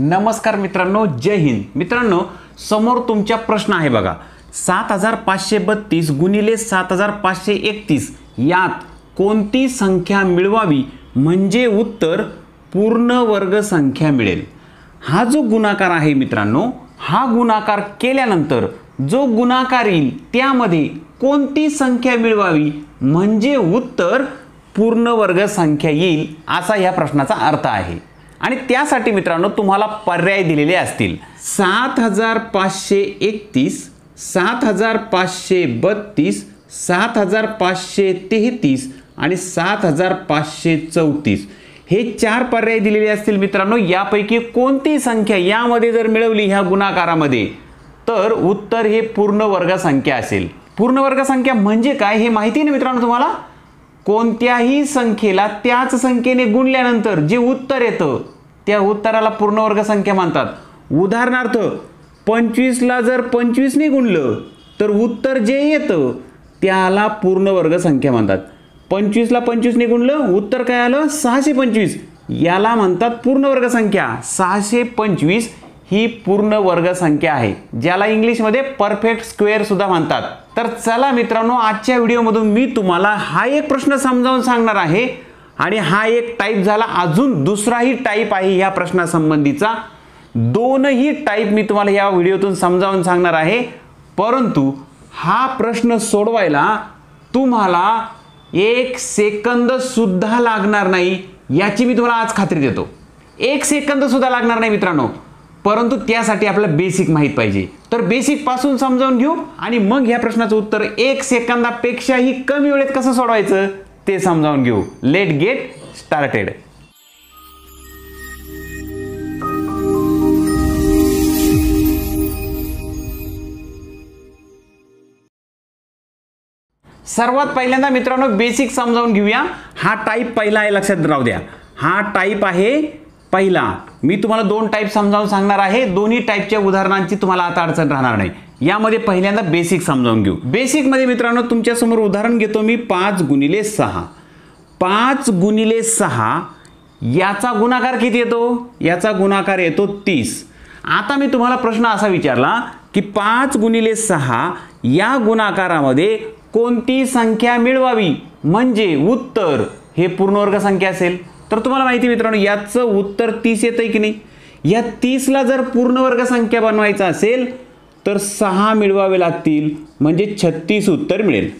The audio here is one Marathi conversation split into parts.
नमस्कार मित्रांनो जय हिंद. मित्रांनो समोर तुमच्या प्रश्न आहे बघा. सात हजार पाचशे बत्तीस गुणिले सात हजार पाचशे एकतीस यात कोणती संख्या मिळवावी म्हणजे उत्तर पूर्ण वर्ग संख्या मिळेल. हा जो गुणाकार आहे मित्रांनो हा गुणाकार केल्यानंतर जो गुणाकार येईल त्यामध्ये कोणती संख्या मिळवावी म्हणजे उत्तर पूर्ण वर्ग संख्या येईल असा या प्रश्नाचा अर्थ आहे. आणि त्यासाठी मित्रांनो तुम्हाला पर्याय दिलेले असतील. सात हजार पाचशे एकतीस सात हजार पाचशे बत्तीस सात हजार पाचशे तेहतीस आणि सात हजार पाचशे चौतीस. हे चार पर्याय दिलेले असतील मित्रांनो यापैकी कोणती संख्या यामध्ये जर मिळवली ह्या गुणाकारामध्ये तर उत्तर हे पूर्ण वर्ग संख्या असेल. पूर्ण वर्ग संख्या म्हणजे काय हे माहिती आहे ना मित्रांनो तुम्हाला? कोणत्याही संख्येला त्याच संख्येने गुणल्यानंतर जे उत्तर येतं त्या उत्तराला पूर्णवर्ग संख्या मानतात उदाहरणार्थ पंचवीसला जर पंचवीसने गुणलं तर उत्तर जे येतं त्याला पूर्णवर्ग संख्या म्हणतात. पंचवीसला पंचवीसने गुणलं उत्तर काय आलं? सहाशे पंचवीस. याला म्हणतात पूर्णवर्ग संख्या. सहाशे पंचवीस ही पूर्ण वर्गसंख्या आहे ज्याला इंग्लिशमध्ये परफेक्ट स्क्वेअर सुद्धा म्हणतात. तर चला मित्रांनो आजच्या व्हिडिओमधून मी तुम्हाला हा एक प्रश्न समजावून सांगणार आहे. आणि हा एक टाईप झाला अजून दुसराही टाईप आहे या प्रश्नासंबंधीचा. दोनही टाईप मी तुम्हाला या व्हिडिओतून समजावून सांगणार आहे. परंतु हा प्रश्न सोडवायला तुम्हाला एक सेकंद सुद्धा लागणार नाही याची मी तुम्हाला आज खात्री देतो. एक सेकंद सुद्धा लागणार नाही मित्रांनो. परंतु त्यासाठी आपल्याला बेसिक माहीत पाहिजे. तर बेसिकपासून समजावून घेऊ आणि मग ह्या प्रश्नाचं उत्तर एक सेकंदापेक्षाही कमी वेळेत कसं सोडवायचं ते समजावून घेऊ. लेट गेट स्टार्टेड सर्वात पहिल्यांदा मित्रांनो बेसिक समजावून घेऊया. हा टाईप पहिला आहे लक्षात राहू द्या. हा टाईप आहे पहिला मी तुम्हाला दोन टाईप समजावून सांगणार आहे. दोन्ही टाईपच्या उदाहरणांची तुम्हाला आता अडचण राहणार नाही. यामध्ये पहिल्यांदा बेसिक समजावून घेऊ. बेसिकमध्ये मित्रांनो तुमच्यासमोर उदाहरण घेतो मी पाच गुणिले सहा. पाच गुणिले सहा याचा गुणाकार किती येतो? याचा गुणाकार येतो तीस. आता मी तुम्हाला प्रश्न असा विचारला की पाच गुणिले सहा या गुणाकारामध्ये कोणती संख्या मिळवावी? म्हणजे उत्तर हे पूर्णवर्ग संख्या असेल. तर तुम्हाला माहिती मित्रांनो याचं उत्तर तीस येतंय की नाही? या तीसला जर पूर्णवर्ग संख्या बनवायचा असेल तर सहा मिळवावे लागतील. म्हणजे छत्तीस उत्तर मिळेल.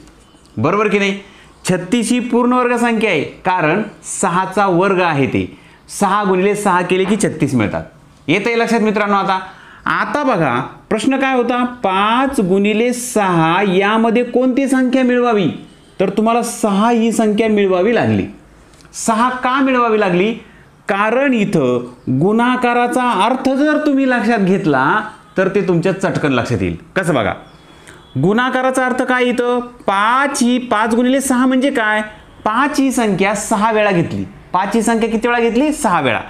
बरोबर की नाही? छत्तीस ही पूर्णवर्ग संख्या आहे. कारण सहाचा वर्ग आहे ते. सहा गुणिले सहा केले की छत्तीस मिळतात. येत लक्षात मित्रांनो आता? आता बघा प्रश्न काय होता? पाच गुणिले सहा यामध्ये कोणती संख्या मिळवावी? तर तुम्हाला सहा ही संख्या मिळवावी लागली. सहा का मिळवावी लागली? कारण इथं गुणाकाराचा अर्थ जर तुम्ही लक्षात घेतला तर ते तुमच्या चटकन लक्षात येईल. कसं बघा? गुणाकाराचा अर्थ काय इथं? पाच ही पाच गुणिले सहा म्हणजे काय? पाच ही संख्या सहा वेळा घेतली. पाच ही संख्या किती वेळा घेतली? सहा वेळा.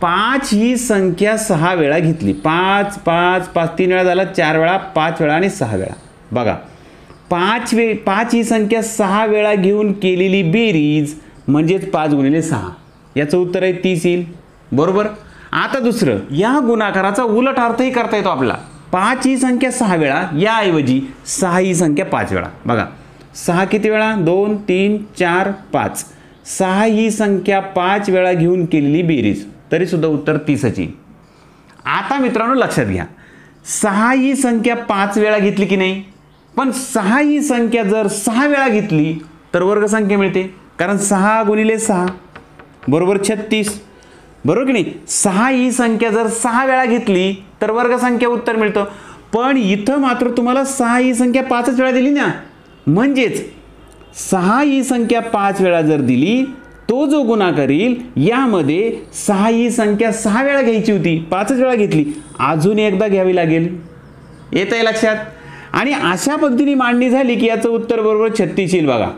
पाच ही संख्या सहा वेळा घेतली. पाच पाच पाच तीन वेळा झाला चार वेळा पाच वेळा आणि सहा वेळा. बघा. पाच वे पाच ही संख्या सहा वेळा घेऊन केलेली बेरीज म्हणजेच पाच गुणिले सहा. याचं उत्तर आहे तीस येईल. बरोबर? आता दुसरं या गुणाकाराचा उलट अर्थही करता येतो आपला. पाच ही संख्या सहा वेळा याऐवजी सहा ही संख्या पाच वेळा. बघा सहा किती वेळा? दोन तीन चार पाच. सहा ही संख्या पाच वेळा घेऊन केलेली बेरीज. तरीसुद्धा उत्तर तीसच येईल. आता मित्रांनो लक्षात घ्या. सहा ही संख्या पाच वेळा घेतली की नाही? पण सहा ही संख्या जर सहा वेळा घेतली तर वर्गसंख्या मिळते. कारण सहा गुणिले सहा. बरोबर छत्तीस. बरोबर की नाही? सहा ही संख्या जर सहा वेळा घेतली तर वर्गसंख्या उत्तर मिळतं. पण इथं मात्र तुम्हाला सहा ही संख्या पाचच वेळा दिली ना. म्हणजेच सहा ही संख्या पाच वेळा जर दिली तो जो गुणाकार येईल यामध्ये सहा ही संख्या सहा वेळा घ्यायची होती पाचच वेळा घेतली. अजून एकदा घ्यावी लागेल. येत आहे लक्षात? आणि अशा पद्धतीने मांडणी झाली की याचं उत्तर बरोबर छत्तीस येईल बघा.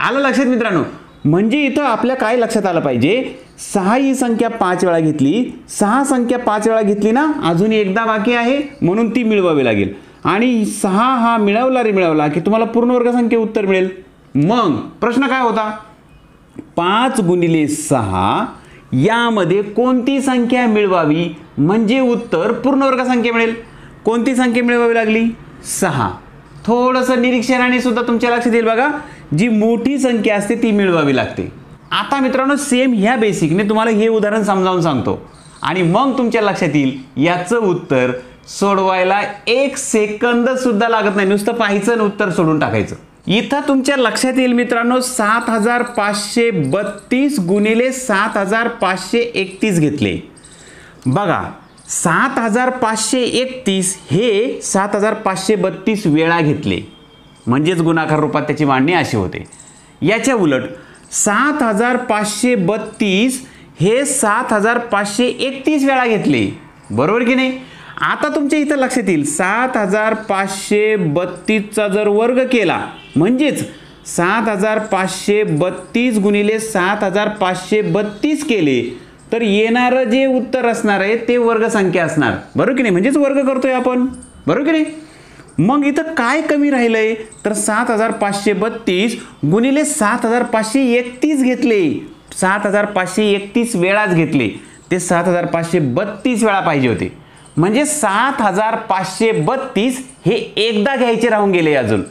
आलं लक्षात मित्रांनो? म्हणजे इथं आपल्या काय लक्षात आलं पाहिजे? सहा ही संख्या पाच वेळा घेतली. सहा संख्या पाच वेळा घेतली ना अजून एकदा बाकी आहे म्हणून ती मिळवावी लागेल. आणि सहा हा मिळवला रे मिळवला की तुम्हाला पूर्ण संख्या उत्तर मिळेल. मग प्रश्न काय होता? पाच गुणिले सहा यामध्ये कोणती संख्या मिळवावी? म्हणजे उत्तर पूर्णवर्ग संख्या मिळेल. कोणती संख्या मिळवावी लागली? सहा. थोडंसं निरीक्षणाने सुद्धा तुमच्या लक्षात येईल बघा. जी मोठी संख्या असते ती मिळवावी लागते. आता मित्रांनो सेम ह्या बेसिकने तुम्हाला हे उदाहरण समजावून सांगतो. आणि मग तुमच्या लक्षात येईल याचं उत्तर सोडवायला एक सेकंद सुद्धा लागत नाही. नुसतं पाहायचं उत्तर सोडून टाकायचं. इथं तुमच्या लक्षात येईल मित्रांनो सात हजार पाचशे बत्तीस गुणिले सात हजार पाचशे एकतीस घेतले. बघा सात हजार पाचशे एकतीस हे सात हजार पाचशे बत्तीस वेळा घेतले. म्हणजेच गुणाकार रूपात त्याची मांडणी अशी होते. याच्या उलट सात हजार पाचशे बत्तीस हे सात हजार पाचशे एकतीस वेळा घेतले. बरोबर की नाही? आता तुमच्या इथं लक्षात येईल सात हजार पाचशे बत्तीसचा जर वर्ग केला म्हणजेच सात हजार पाचशे बत्तीस गुणिले सात हजार पाचशे बत्तीस केले तर येणारं जे उत्तर असणार आहे ते वर्गसंख्या असणार. बरोबर की नाही? म्हणजेच वर्ग करतोय आपण. बरोबर की नाही? मग इथं काय कमी राहिलंय? तर सात हजार पाचशे बत्तीस गुणिले सात हजार पाचशे एकतीस घेतले. सात हजार पाचशे एकतीस वेळाच घेतले. ते सात हजार पाचशे बत्तीस वेळा पाहिजे होते. म्हणजे सात हजार पाचशे बत्तीस हे एकदा घ्यायचे राहून गेले अजून.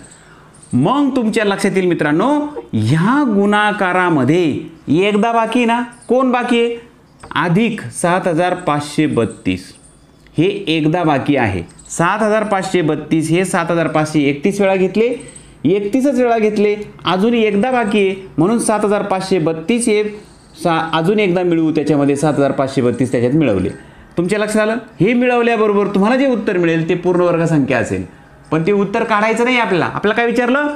मग तुमच्या लक्षात येईल मित्रांनो ह्या गुणाकारामध्ये एकदा बाकी ना? कोण बाकी आहे? अधिक सात हजार पाचशे बत्तीस. हे एकदा बाकी आहे. सात हजार पाचशे बत्तीस हे सात हजार पाचशे एकतीस वेळा घेतले एकतीसच वेळा घेतले अजून एकदा बाकी आहे. म्हणून सात हजार पाचशे बत्तीस हे सा अजून एकदा मिळवू त्याच्यामध्ये सात हजार पाचशे बत्तीस त्याच्यात मिळवले. तुमच्या लक्षात आलं? हे मिळवल्याबरोबर तुम्हाला जे उत्तर मिळेल ते पूर्ण वर्ग संख्या असेल. पण ते उत्तर काढायचं नाही आपल्याला. आपल्याला काय विचारलं?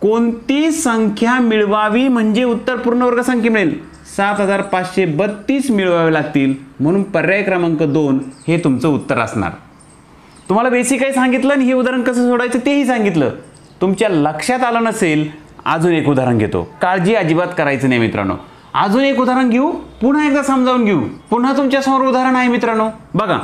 कोणती संख्या मिळवावी म्हणजे उत्तर पूर्ण वर्ग संख्या मिळेल? सात हजार पाचशे बत्तीस मिळवावे लागतील. म्हणून पर्याय क्रमांक दोन हे तुमचं उत्तर असणार. तुम्हाला बेसिक काही सांगितलं आणि हे उदाहरण कसं सोडायचं तेही सांगितलं. तुमच्या लक्षात आलं नसेल अजून एक उदाहरण घेतो. काळजी अजिबात करायचं नाही मित्रांनो. अजून एक उदाहरण घेऊ पुन्हा एकदा समजावून घेऊ. पुन्हा तुमच्यासमोर उदाहरण आहे मित्रांनो. बघा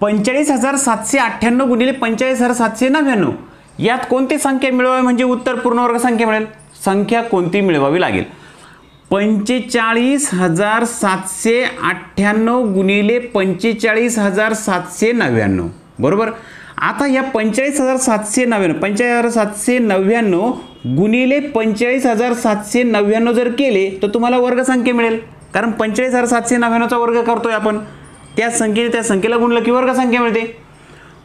पंचेचाळीस हजार सातशे अठ्ठ्याण्णव गुणिले पंचेचाळीस हजार सातशे नव्याण्णव. यात कोणती संख्या मिळवावी म्हणजे उत्तर पूर्णवर्ग संख्या मिळेल? संख्या कोणती मिळवावी लागेल? पंचेचाळीस हजार सातशे अठ्ठ्याण्णव गुणिले पंचेचाळीस हजार सातशे नव्याण्णव. बरोबर? आता या पंचेचाळीस हजार सातशे नव्याण्णव पंचेचाळीस हजार सातशे नव्याण्णव गुणिले पंचेचाळीस हजार सातशे नव्याण्णव जर केले तर तुम्हाला वर्गसंख्या मिळेल. कारण पंचेचाळीस हजार सातशे नव्याण्णवचा वर्ग करतो आहे आपण. त्या संख्येने त्या संख्येला गुणलं की वर्गसंख्या मिळते.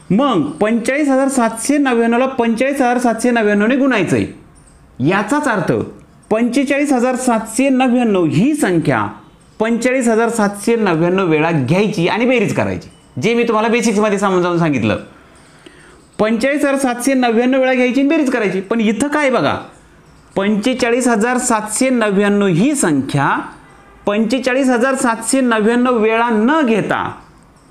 मग पंचेचाळीस हजार सातशे नव्याण्णवला पंचेचाळीस हजार सातशे नव्याण्णवने गुणायचं आहे याचाच अर्थ पंचेचाळीस हजार सातशे नव्याण्णव ही संख्या पंचेचाळीस हजार सातशे नव्याण्णव वेळा घ्यायची आणि बेरीज करायची. जे मी तुम्हाला बेसिक्समध्ये समजावून सांगितलं. पंचेचाळीस हजार सातशे नव्याण्णव वेळा घ्यायची आणि बेरीज करायची. पण इथं काय बघा? पंचेचाळीस हजार सातशे नव्याण्णव ही संख्या पंचेचाळीस हजार सातशे नव्याण्णव वेळा न घेता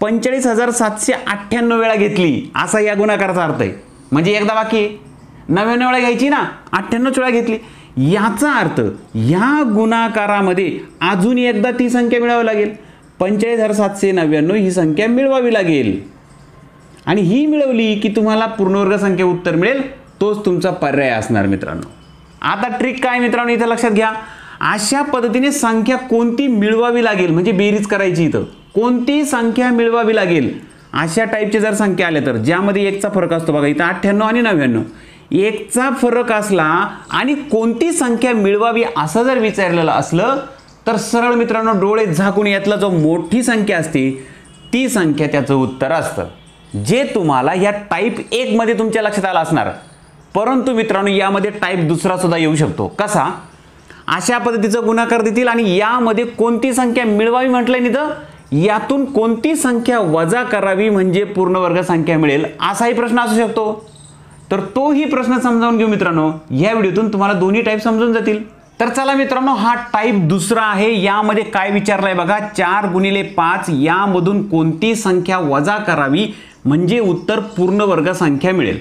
पंचेचाळीस हजार सातशे अठ्ठ्याण्णव वेळा घेतली. असा या गुणाकाराचा अर्थ आहे. म्हणजे एकदा बाकी नव्याण्णव वेळा घ्यायची ना अठ्ठ्याण्णव वेळा घेतली. याचा अर्थ या गुणाकारामध्ये अजून एकदा ती संख्या मिळावी लागेल. पंचेचाळीस हजार सातशे नव्याण्णव ही संख्या मिळवावी लागेल. आणि ही मिळवली की तुम्हाला पूर्णवर्ग संख्या उत्तर मिळेल तोच तुमचा पर्याय असणार मित्रांनो. आता ट्रिक काय मित्रांनो इथं लक्षात घ्या. अशा पद्धतीने संख्या कोणती मिळवावी लागेल? म्हणजे बेरीज करायची इथं. कोणती संख्या मिळवावी लागेल? अशा टाईपचे जर संख्या आल्या तर ज्यामध्ये एकचा फरक असतो बघा इथं अठ्ठ्याण्णव आणि नव्याण्णव. एकचा फरक असला आणि कोणती संख्या मिळवावी असं जर विचारलेलं असलं तर सरळ मित्रांनो डोळे झाकून यातला जो मोठी संख्या असते ती संख्या त्याचं उत्तर असतं. जे तुम्हाला या टाईप एकमध्ये तुमच्या लक्षात आलं असणार. परंतु मित्रांनो यामध्ये टाईप दुसरा सुद्धा येऊ शकतो. कसा? अशा पद्धतीचं गुणाकार देतील आणि यामध्ये कोणती संख्या मिळवावी म्हटलंय तर यातून कोणती संख्या वजा करावी म्हणजे पूर्ण वर्ग संख्या मिळेल असाही प्रश्न असू शकतो. तर तोही प्रश्न समजावून घेऊ मित्रांनो. या व्हिडिओतून तुम्हाला दोन्ही टाईप समजून जातील. तर चला मित्रांनो हा टाईप दुसरा आहे. यामध्ये काय विचारलंय बघा? चार गुणिले पाच यामधून कोणती संख्या वजा करावी? म्हणजे उत्तर पूर्ण वर्ग संख्या मिळेल.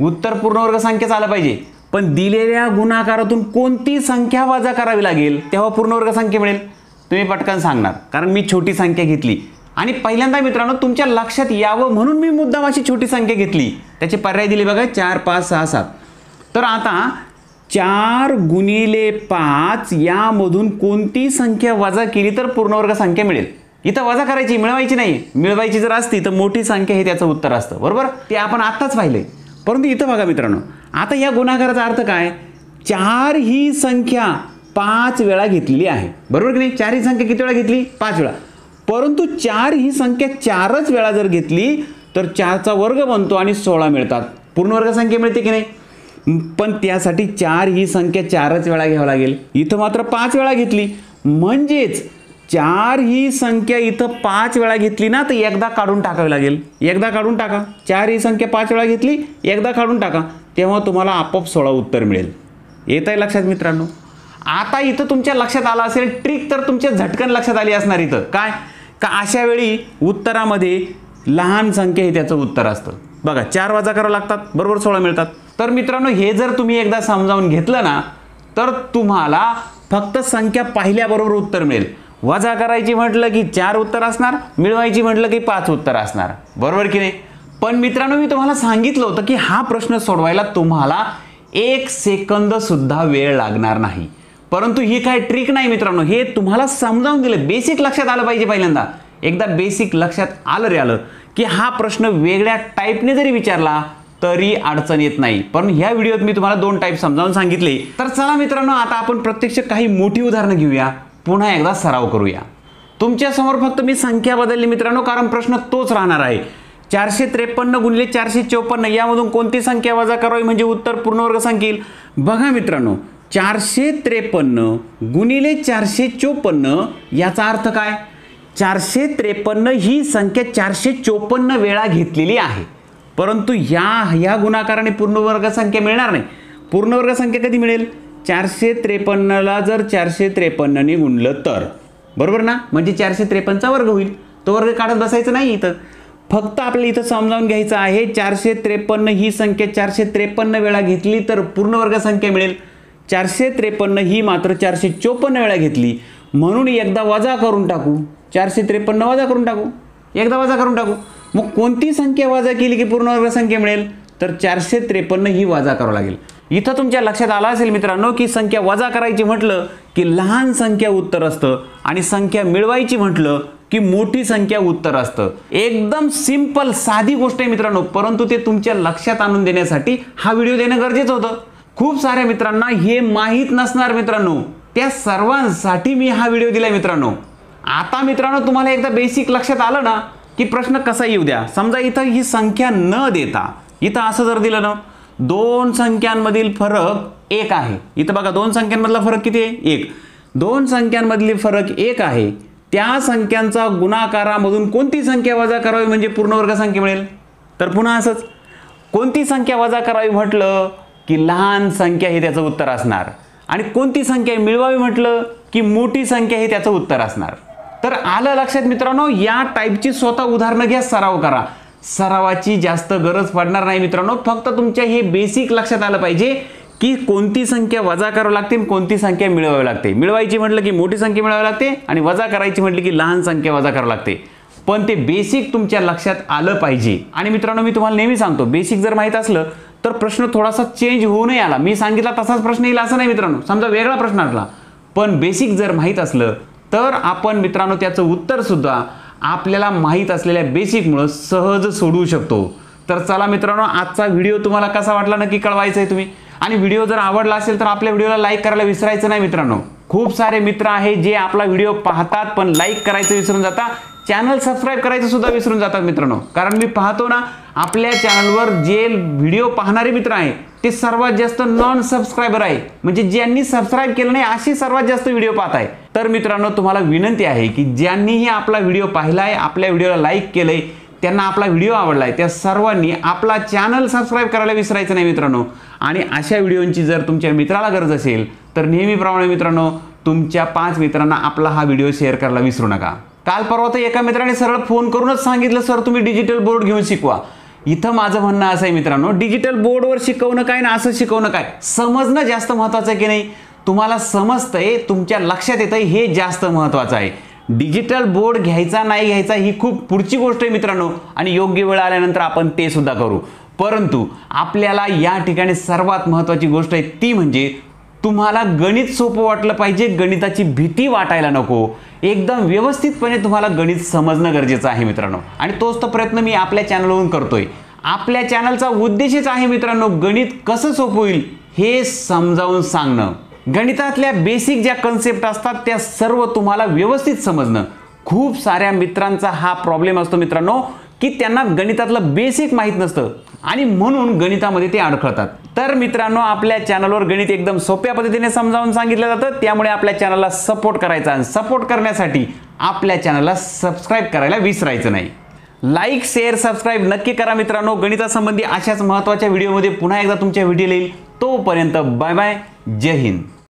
उत्तर पूर्ण वर्ग संख्याच आलं पाहिजे. पण दिलेल्या गुणाकारातून कोणती संख्या वजा करावी लागेल? तेव्हा पूर्ण वर्ग संख्या मिळेल. तुम्ही पटकन सांगणार. कारण मी छोटी संख्या घेतली. आणि पहिल्यांदा मित्रांनो तुमच्या लक्षात यावं म्हणून मी मुद्दाम अशी छोटी संख्या घेतली. त्याचे पर्याय दिले बघा. चार पाच सहा सात. तर आता चार गुणिले पाच यामधून कोणती संख्या वजा केली तर पूर्णवर्ग संख्या मिळेल? इथं वजा करायची मिळवायची नाही. मिळवायची जर असती तर मोठी संख्या हे त्याचं उत्तर असतं. बरोबर? ते आपण आत्ताच पाहिलंय. परंतु इथं बघा मित्रांनो आता या गुणाकाराचा अर्थ काय? चार ही संख्या पाच वेळा घेतलेली आहे. बरोबर की नाही? चार ही संख्या किती वेळा घेतली? पाच वेळा. परंतु चार ही संख्या चारच वेळा जर घेतली तर चारचा वर्ग बनतो आणि सोळा मिळतात. पूर्ण वर्ग संख्या मिळते की नाही? पण त्यासाठी चार ही संख्या चारच वेळा घ्यावं लागेल. इथं मात्र पाच वेळा घेतली. म्हणजेच चार ही संख्या इथं पाच वेळा घेतली ना तर एकदा काढून टाकावी लागेल. एकदा काढून टाका. चार ही संख्या पाच वेळा घेतली एकदा काढून टाका. तेव्हा तुम्हाला आपोआप सोळा उत्तर मिळेल. येत आहे लक्षात मित्रांनो? आता इथं तुमच्या लक्षात आलं असेल ट्रिक तर तुमच्या झटकन लक्षात आली असणार इथं. काय? का अशा वेळी उत्तरामध्ये लहान संख्या हे त्याचं उत्तर असतं. बघा चार वाजा करावं लागतात बरोबर सोळा मिळतात. तर मित्रांनो हे जर तुम्ही एकदा समजावून घेतलं ना तर तुम्हाला फक्त संख्या पाहिल्याबरोबर उत्तर मिळेल. वजा करायची म्हटलं की चार उत्तर असणार मिळवायची म्हटलं की पाच उत्तर असणार. बरोबर की नाही? पण मित्रांनो मी तुम्हाला सांगितलं होतं की हा प्रश्न सोडवायला तुम्हाला एक सेकंद सुद्धा वेळ लागणार नाही. परंतु ही काय ट्रिक नाही मित्रांनो हे तुम्हाला समजावून दिलं. बेसिक लक्षात आलं पाहिजे पहिल्यांदा. एकदा बेसिक लक्षात आलं रे आलं की हा प्रश्न वेगळ्या टाईपने जरी विचारला तरी अडचण येत नाही. पण ह्या व्हिडिओत मी तुम्हाला दोन टाईप समजावून सांगितले. तर चला मित्रांनो आता आपण प्रत्यक्ष काही मोठी उदाहरणं घेऊया. पुन्हा एकदा सराव करूया. तुमच्यासमोर फक्त मी संख्या बदलली मित्रांनो कारण प्रश्न तोच राहणार आहे. चारशे त्रेपन्न गुणले चारशे चौपन्न यामधून कोणती संख्या वजा करावी म्हणजे उत्तर पूर्णवर्ग संख्या बघा मित्रांनो चारशे त्रेपन्न गुणिले चारशे चोपन्न याचा अर्थ काय? चारशे त्रेपन्न ही संख्या चारशे चोपन्न वेळा घेतलेली आहे. परंतु या ह्या गुणाकाराने पूर्णवर्ग संख्या मिळणार नाही. पूर्णवर्ग संख्या कधी मिळेल? चारशे त्रेपन्नला जर चारशे त्रेपन्नने गुणलं तर. बरोबर ना? म्हणजे चारशे त्रेपन्नचा वर्ग होईल. तो वर्ग काढत बसायचं नाही इथं. फक्त आपल्याला इथं समजावून घ्यायचं आहे चारशे त्रेपन्न ही संख्या चारशे त्रेपन्न वेळा घेतली तर पूर्णवर्ग संख्या मिळेल. चारशे त्रेपन्न ही मात्र चारशे चोपन्न वेळा घेतली. म्हणून एकदा वजा करून टाकू. चारशे त्रेपन्न वजा करून टाकू. एकदा वजा करून टाकू. मग कोणती संख्या वजा केली की पूर्णवर्ग संख्या मिळेल? तर चारशे त्रेपन्न ही वजा करावं लागेल. इथं तुमच्या लक्षात आलं असेल मित्रांनो की संख्या वजा करायची म्हटलं की लहान संख्या उत्तर असतं आणि संख्या मिळवायची म्हटलं की मोठी संख्या उत्तर असतं. एकदम सिंपल साधी गोष्ट आहे मित्रांनो. परंतु ते तुमच्या लक्षात आणून देण्यासाठी हा व्हिडिओ देणं गरजेचं होतं. खूप साऱ्या मित्रांना हे माहीत नसणार मित्रांनो. त्या सर्वांसाठी मी हा व्हिडिओ दिलाय मित्रांनो. आता मित्रांनो तुम्हाला एकदा बेसिक लक्षात आलं ना की प्रश्न कसा येऊ द्या? समजा इथं ही संख्या न देता इथं असं जर दिलं ना दोन संख्यांमधील फरक एक आहे. इथं बघा दोन संख्यांमधला फरक किती आहे? एक. दोन संख्यांमधली फरक एक आहे. त्या संख्यांचा गुणाकारामधून कोणती संख्या वजा करावी म्हणजे पूर्णवर्ग संख्या मिळेल? तर पुन्हा असंच. कोणती संख्या वजा करावी म्हटलं की लहान संख्या हे त्याचं उत्तर असणार. आणि कोणती संख्या मिळवावी म्हटलं की मोठी संख्या हे त्याचं उत्तर असणार. तर आलं लक्षात मित्रांनो या टाईपची स्वतः उदाहरणं घ्या सराव करा. सरावाची जास्त गरज पडणार नाही मित्रांनो फक्त तुमच्या हे बेसिक लक्षात आलं पाहिजे की कोणती संख्या वजा करावी लागते कोणती संख्या मिळवावी लागते. मिळवायची म्हटलं की मोठी संख्या मिळवावी लागते आणि वजा करायची म्हटली की लहान संख्या वजा करावी लागते. पण ते बेसिक तुमच्या लक्षात आलं पाहिजे. आणि मित्रांनो मी तुम्हाला नेहमी सांगतो बेसिक जर माहीत असलं तर प्रश्न थोडासा चेंज होऊ नये आला मी सांगितला तसाच प्रश्न येईल असं नाही मित्रांनो. समजा वेगळा प्रश्न असला. पण बेसिक जर माहीत असलं तर आपण मित्रांनो त्याचं उत्तर सुद्धा आपल्याला माहीत असलेल्या बेसिकमुळं सहज सोडवू शकतो. तर चला मित्रांनो आजचा व्हिडिओ तुम्हाला कसा वाटला नक्की कळवायचा आहे तुम्ही. आणि व्हिडिओ जर आवडला असेल तर आपल्या व्हिडिओला लाईक करायला विसरायचं नाही मित्रांनो. खूप सारे मित्र आहे जे आपला व्हिडिओ पाहतात पण लाईक करायचं विसरून जाता. चॅनल सबस्क्राईब करायचं सुद्धा विसरून जातात मित्रांनो. कारण मी पाहतो ना आपल्या चॅनलवर जे व्हिडिओ पाहणारे मित्र आहे ते सर्वात जास्त नॉन सबस्क्रायबर आहे. म्हणजे ज्यांनी सबस्क्राईब केलं नाही असे सर्वात जास्त व्हिडिओ पाहत आहे. तर मित्रांनो तुम्हाला विनंती आहे की ज्यांनीही आपला व्हिडिओ पाहिला आहे आपल्या व्हिडिओला लाईक केलंय त्यांना आपला व्हिडिओ आवडला आहे त्या सर्वांनी आपला चॅनल सबस्क्राईब करायला विसरायचं नाही मित्रांनो. आणि अशा व्हिडिओंची जर तुमच्या मित्राला गरज असेल तर नेहमीप्रमाणे मित्रांनो तुमच्या पाच मित्रांना आपला हा व्हिडिओ शेअर करायला विसरू नका. काल परवा तर एका मित्राने सरळ फोन करूनच सांगितलं सर तुम्ही डिजिटल बोर्ड घेऊन शिकवा. इथं माझं म्हणणं असं आहे मित्रांनो डिजिटल बोर्डवर शिकवणं काय ना असं शिकवणं काय? समजणं जास्त महत्त्वाचं आहे की नाही? तुम्हाला समजतंय तुमच्या लक्षात येतंय हे जास्त महत्त्वाचं आहे. डिजिटल बोर्ड घ्यायचा नाही घ्यायचा ही खूप पुढची गोष्ट आहे मित्रांनो आणि योग्य वेळ आल्यानंतर आपण ते सुद्धा करू. परंतु आपल्याला या ठिकाणी सर्वात महत्त्वाची गोष्ट आहे ती म्हणजे तुम्हाला गणित सोपं वाटलं पाहिजे गणिताची भीती वाटायला नको. एकदम व्यवस्थितपणे तुम्हाला गणित समजणं गरजेचं आहे मित्रांनो. आणि तोच तो प्रयत्न मी आपल्या चॅनलवरून करतोय. आपल्या चॅनलचा उद्देशच आहे मित्रांनो गणित कसं सोपं होईल हे समजावून सांगणं. गणितातल्या बेसिक ज्या कन्सेप्ट असतात त्या सर्व तुम्हाला व्यवस्थित समजणं. खूप साऱ्या मित्रांचा हा प्रॉब्लेम असतो मित्रांनो की त्यांना गणितातलं बेसिक माहीत नसतं. आणि म्हणून गणितामध्ये ते अडखळतात. तर मित्रांनो आपल्या चॅनलवर गणित एकदम सोप्या पद्धतीने समजावून सांगितलं जातं. त्यामुळे आपल्या चॅनलला सपोर्ट करायचा आणि सपोर्ट करण्यासाठी आपल्या चॅनलला सबस्क्राईब करायला विसरायचं नाही. लाईक शेअर सबस्क्राईब नक्की करा मित्रांनो. गणितासंबंधी अशाच महत्त्वाच्या व्हिडिओमध्ये पुन्हा एकदा तुमच्या व्हिडिओ येईल. तोपर्यंत बाय बाय जय हिंद.